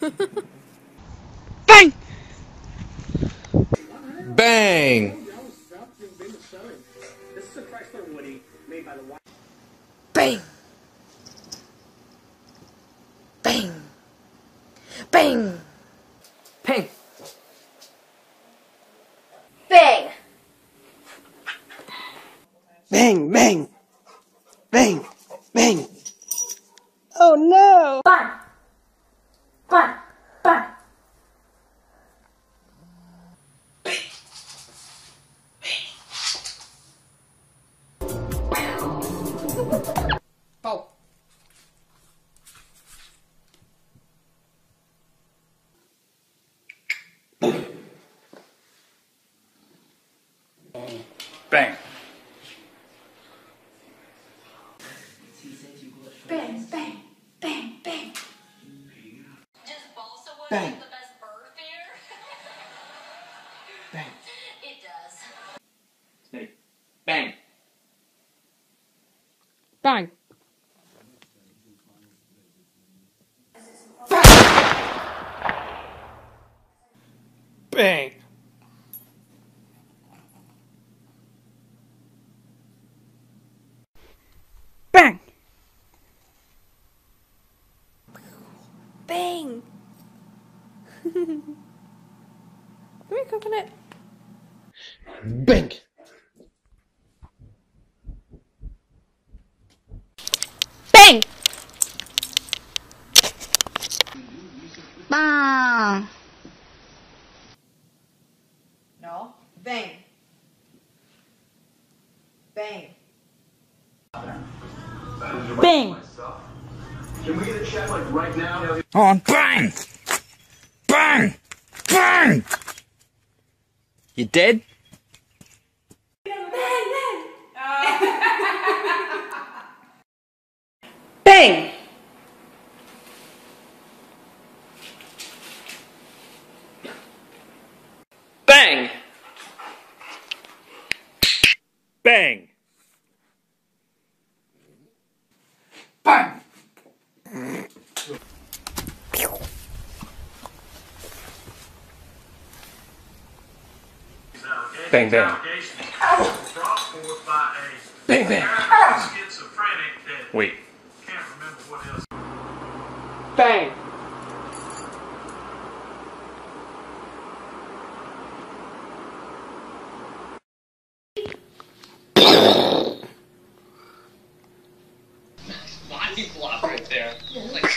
Bang! Bang! Bang! Bang! Bang! Bang! Bang! Bang! Bang! Bang! Bang! Oh no! Bang! Bang. Bang! Bang! Bang! Bang! Just balsa wood Bang. have the best birth here? Bang. it does. Snake. Bang. Bang. Bang. Bang. Bang! Come here, coconut. Bang! Bang! Bang! No. Bang. Bang. Bang! Can we get a check like right now? Oh, On bang. Bang. Bang. You dead? Bang! Bang. Bang. Bang, bang. Brought forth by a Bang, bang. Wait. can't remember what else. Bang. Body flop right there. Like,